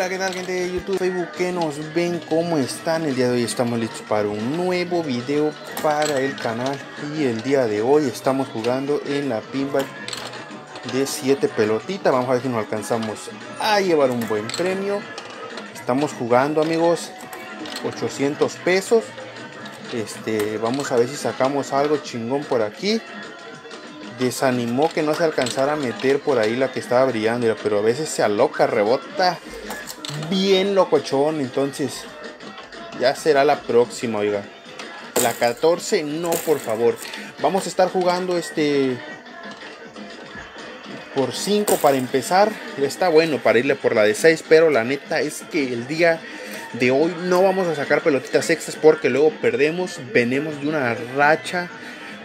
Hola, ¿qué tal gente de YouTube, Facebook que nos ven? ¿Cómo están? El día de hoy estamos listos para un nuevo video para el canal y el día de hoy estamos jugando en la pinball de 7 pelotitas. Vamos a ver si nos alcanzamos a llevar un buen premio. Estamos jugando amigos 800 pesos. Este, vamos a ver si sacamos algo chingón por aquí desanimó que no se alcanzara a meter por ahí la que estaba brillando, pero a veces se aloca, rebota bien locochón, entonces ya será la próxima, oiga. La 14, no, por favor. Vamos a estar jugando este por 5 para empezar. Está bueno para irle por la de 6, pero la neta es que el día de hoy no vamos a sacar pelotitas extras porque luego perdemos. Venimos de una racha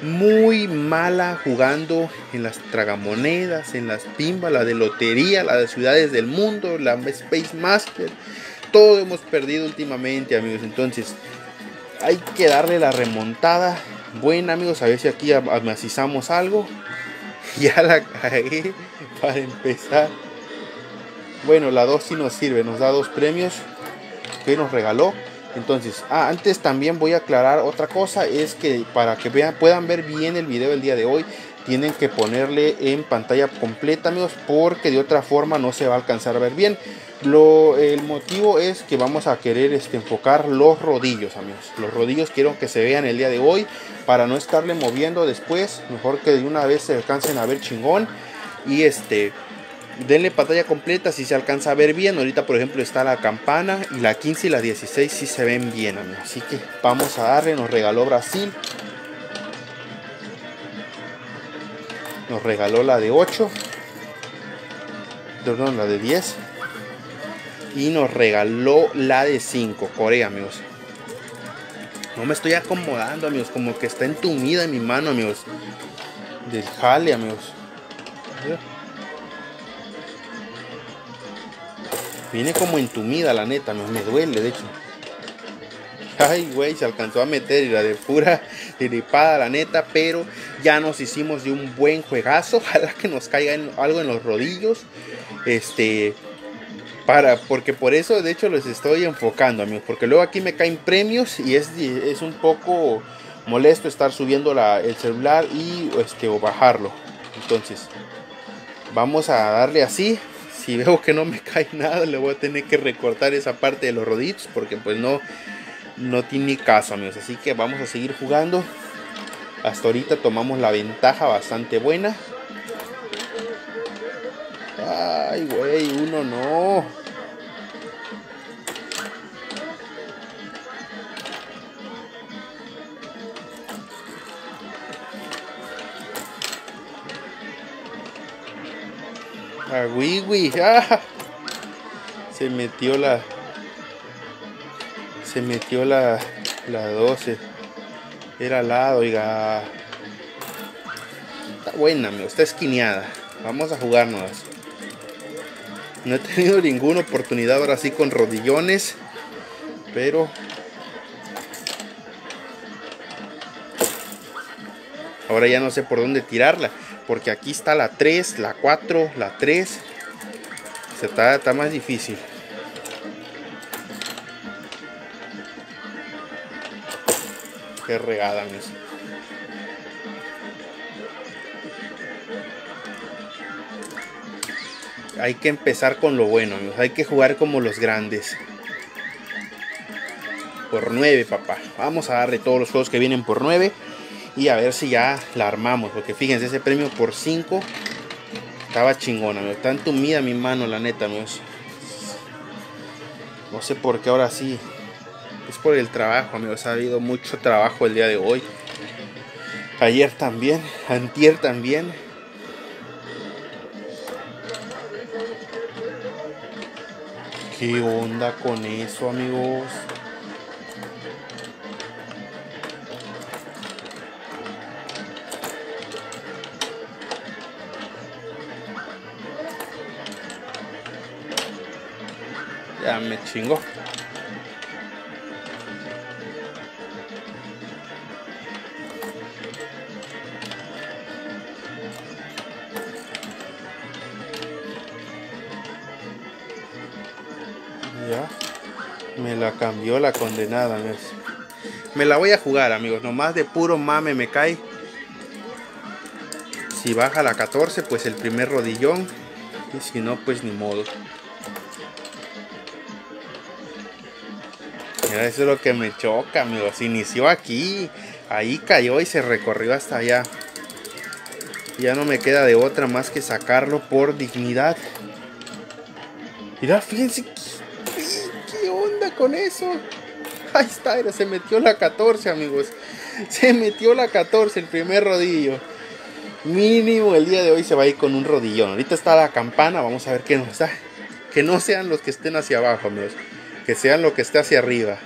muy mala jugando en las tragamonedas, en las pimbas, la de lotería, la de ciudades del mundo, la Space Master. Todo hemos perdido últimamente, amigos. Entonces, hay que darle la remontada. Buena, amigos. A ver si aquí amacizamos algo. Ya la cagué para empezar. Bueno, la 2 sí nos sirve. Nos da dos premios que nos regaló. Entonces, ah, antes también voy a aclarar otra cosa, es que para que vean, puedan ver bien el video del día de hoy, tienen que ponerle en pantalla completa, amigos, porque de otra forma no se va a alcanzar a ver bien. Lo, el motivo es que vamos a querer este, enfocar los rodillos, amigos. Los rodillos quiero que se vean el día de hoy para no estarle moviendo después. Mejor que de una vez se alcancen a ver chingón. Y este, denle pantalla completa si se alcanza a ver bien. Ahorita, por ejemplo, está la campana y la 15 y la 16 si se ven bien, amigos. Así que vamos a darle. Nos regaló Brasil. Nos regaló la de 8. Perdón, la de 10. Y nos regaló la de 5. Corea, amigos. No me estoy acomodando, amigos. Como que está entumida en mi mano, amigos. Del jale, amigos. Viene como entumida, la neta, me, me duele, de hecho. Ay, güey, se alcanzó a meter y la de pura diripada, la neta, pero ya nos hicimos de un buen juegazo. Ojalá que nos caiga algo en los rodillos. Este, para, porque por eso, de hecho, los estoy enfocando, amigos. Porque luego aquí me caen premios y es, es un poco molesto estar subiendo la, el celular y este, o bajarlo. Entonces, vamos a darle así si veo que no me cae nada, le voy a tener que recortar esa parte de los roditos porque pues no, no tiene caso, amigos. Así que vamos a seguir jugando. Hasta ahorita tomamos la ventaja bastante buena. Ay, güey, uno no. Ah, ah, Se metió la. Se metió la. La 12. Era al lado, oiga. Está buena, amigo. Está esquineada. Vamos a jugárnoslas. No he tenido ninguna oportunidad ahora sí con rodillones. Pero. Ahora ya no sé por dónde tirarla. Porque aquí está la 3, la 4, la 3. Se está, está más difícil. Qué regada, mis. Hay que empezar con lo bueno, amigos. Hay que jugar como los grandes. Por 9, papá. Vamos a darle todos los juegos que vienen por 9 y a ver si ya la armamos. Porque fíjense, ese premio por 5 estaba chingona, me está entumida mi mano, la neta, amigos. No sé por qué ahora sí. Es por el trabajo, amigos. Ha habido mucho trabajo el día de hoy. Ayer también, antier también. ¿Qué onda con eso, amigos? Chingo. Ya. Me la cambió la condenada. Me la voy a jugar, amigos. Nomás de puro mame me cae. Si baja la 14, pues el primer rodillón. Y si no, pues ni modo. Mira, eso es lo que me choca, amigos. Inició aquí. Ahí cayó y se recorrió hasta allá. Ya no me queda de otra más que sacarlo por dignidad. Mira, fíjense qué, onda con eso. Ahí está, se metió la 14, amigos. Se metió la 14, el primer rodillo. Mínimo el día de hoy se va a ir con un rodillón. Ahorita está la campana, vamos a ver qué nos da. Que no sean los que estén hacia abajo, amigos. Que sean los que esté hacia arriba.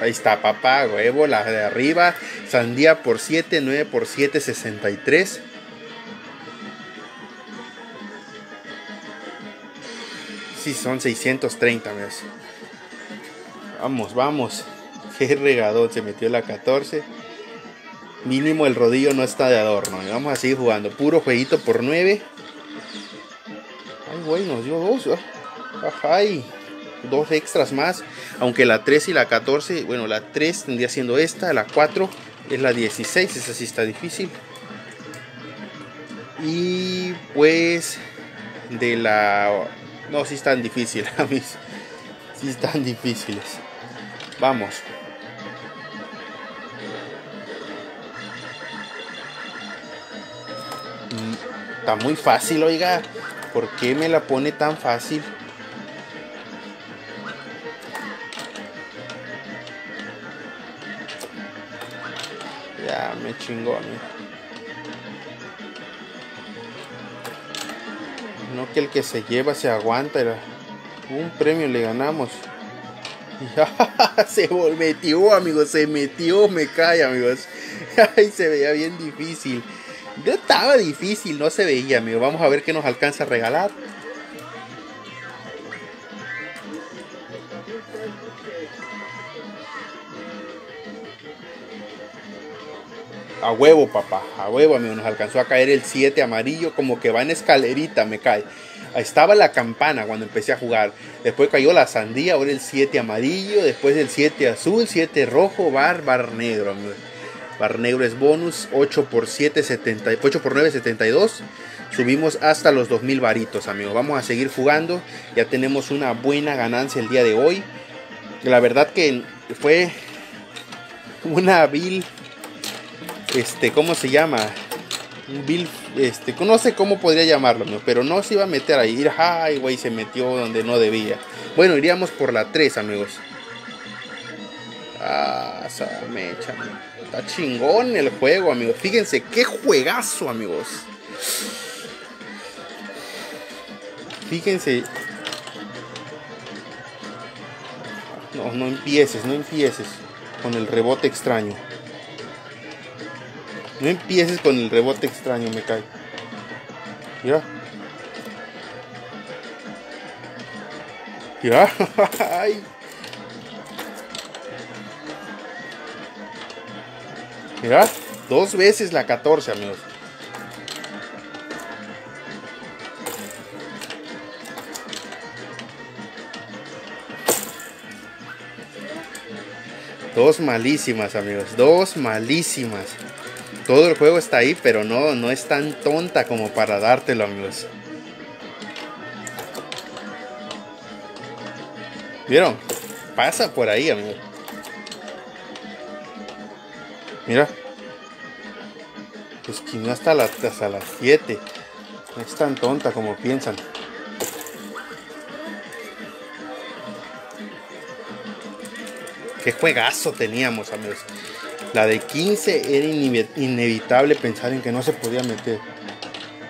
Ahí está, papá, huevo, la de arriba. Sandía por 7, 9 por 7, 63. Sí, son 630, amigos. Vamos, vamos. Qué regadón, se metió la 14. Mínimo el rodillo no está de adorno. vamos a seguir jugando. Puro jueguito por 9. Güey, nos dio dos. Ajá, dos extras más. Aunque la 3 y la 14, bueno, la 3 tendría siendo esta. La 4 es la 16. Esa sí está difícil. Y pues de la... No, sí están difíciles, mis. Sí están difíciles. Vamos. Está muy fácil, oiga. ¿Por qué me la pone tan fácil? Ya me chingó a mí. No que el que se lleva se aguanta. Era un premio le ganamos. se metió, amigos. Se metió, me cae, amigos. Ay, se veía bien difícil. Estaba difícil, no se veía, amigo. Vamos a ver qué nos alcanza a regalar. A huevo, papá. A huevo, amigo. Nos alcanzó a caer el 7 amarillo. Como que va en escalerita, me cae. Estaba la campana cuando empecé a jugar. Después cayó la sandía. Ahora el 7 amarillo. Después el 7 azul. 7 rojo. Bar, bar negro, amigo. Bar negro es bonus, 8 por 7, 70, 8 por 9, 72. Subimos hasta los 2000 varitos, amigos. Vamos a seguir jugando. Ya tenemos una buena ganancia el día de hoy. La verdad que fue una bill. Este, ¿cómo se llama? Un bill, este, no sé cómo podría llamarlo, pero no se iba a meter ahí. Ay, güey, se metió donde no debía. Bueno, iríamos por la 3, amigos. Ah, esa mecha, Está chingón el juego, amigos. Fíjense, qué juegazo, amigos. Fíjense. No, no empieces, no empieces con el rebote extraño. No empieces con el rebote extraño, me cae. Mira. Mira. Ay. Mira, dos veces la 14, amigos. Dos malísimas, amigos. Dos malísimas. Todo el juego está ahí, pero no, no es tan tonta como para dártelo, amigos. ¿Vieron? Pasa por ahí, amigos. Mira. Pues que no hasta, las 7. No es tan tonta como piensan. Qué juegazo teníamos, amigos. La de 15 era inevitable pensar en que no se podía meter.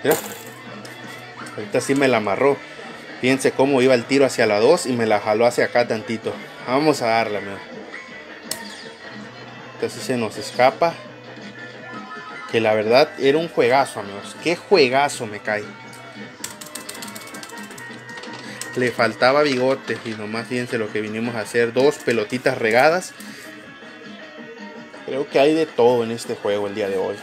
Mira. Ahorita sí me la amarró. Fíjense cómo iba el tiro hacia la 2 y me la jaló hacia acá tantito. Vamos a darle, amigos. Casi se nos escapa. Que la verdad era un juegazo, amigos. Qué juegazo me cae. Le faltaba bigote y nomás fíjense lo que vinimos a hacer. Dos pelotitas regadas. Creo que hay de todo en este juego el día de hoy.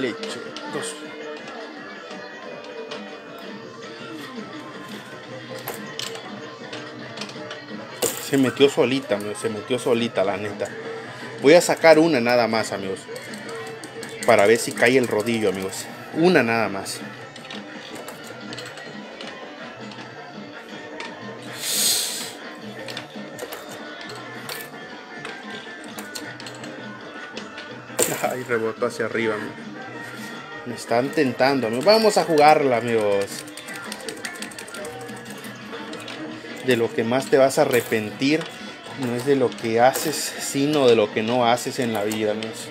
Leche. Se metió solita. Se metió solita, la neta. Voy a sacar una nada más, amigos. Para ver si cae el rodillo, amigos. Una nada más. Ay, rebotó hacia arriba, amigos. Me están tentando. Vamos a jugarla, amigos. De lo que más te vas a arrepentir no es de lo que haces, sino de lo que no haces en la vida, amigos.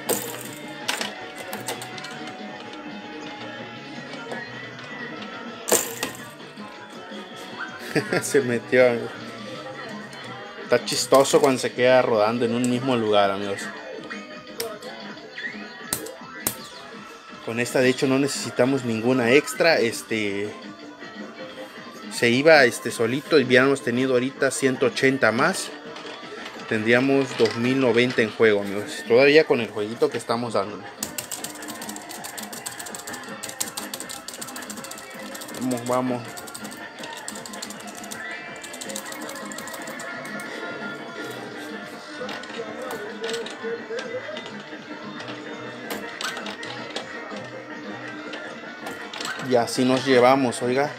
se metió, amigos. Está chistoso cuando se queda rodando en un mismo lugar, amigos. Con esta de hecho no necesitamos ninguna extra. Este se iba este solito y hubiéramos tenido ahorita 180 más. Tendríamos 2090 en juego, amigos. Todavía con el jueguito que estamos dando. Vamos, vamos. Y así nos llevamos, oiga.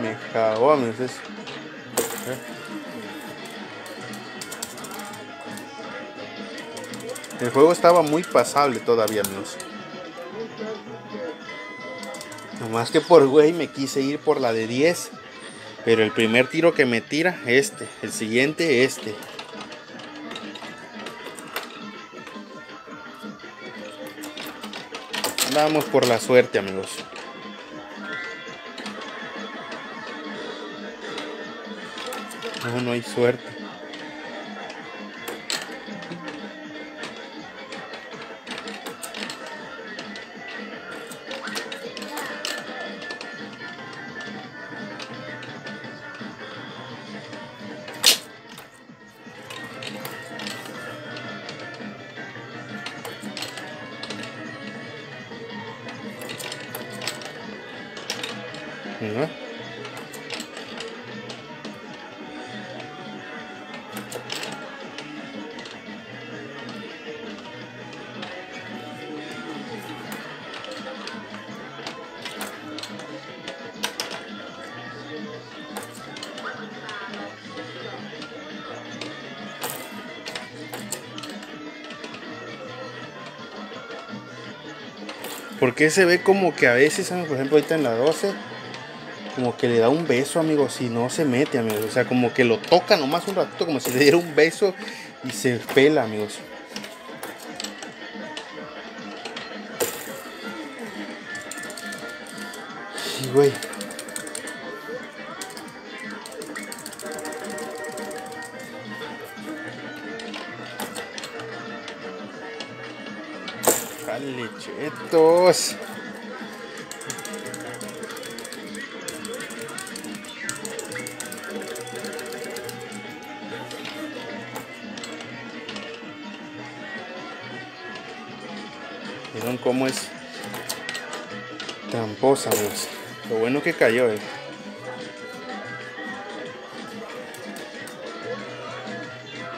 Me cagó, amigos. eso. ¿Eh? El juego estaba muy pasable todavía, amigos. Nomás que por güey me quise ir por la de 10. Pero el primer tiro que me tira, este. El siguiente, este. Vamos por la suerte, amigos. No, no hay suerte. Porque se ve como que a veces, por ejemplo, ahorita en la 12, como que le da un beso, amigos, y no se mete, amigos. O sea, como que lo toca nomás un ratito, como si le diera un beso y se pela, amigos. Sí, güey. Lechetos. Vieron cómo es tramposa, amigos. Lo bueno que cayó, eh.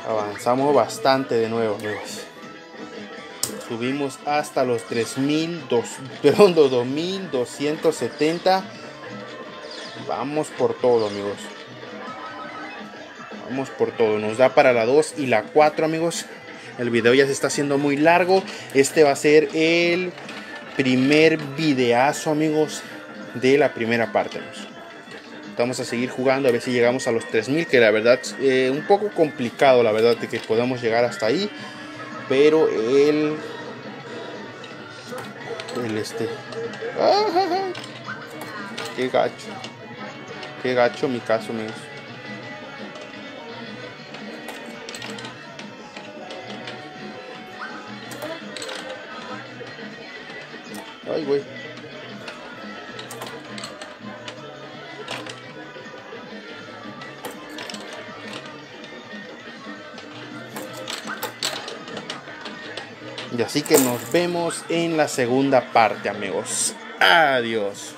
Avanzamos bastante de nuevo, amigos. Subimos hasta los 3000, perdón, 2270. Vamos por todo, amigos. Vamos por todo. Nos da para la 2 y la 4, amigos. El video ya se está haciendo muy largo. Este va a ser el primer videazo, amigos, de la primera parte. Amigos. Vamos a seguir jugando a ver si llegamos a los 3000, que la verdad eh, un poco complicado, la verdad, de que podamos llegar hasta ahí. Pero el. El este. Qué gacho. Qué gacho mi caso, amigos. Ay, güey. Y así que nos vemos en la segunda parte, amigos. Adiós.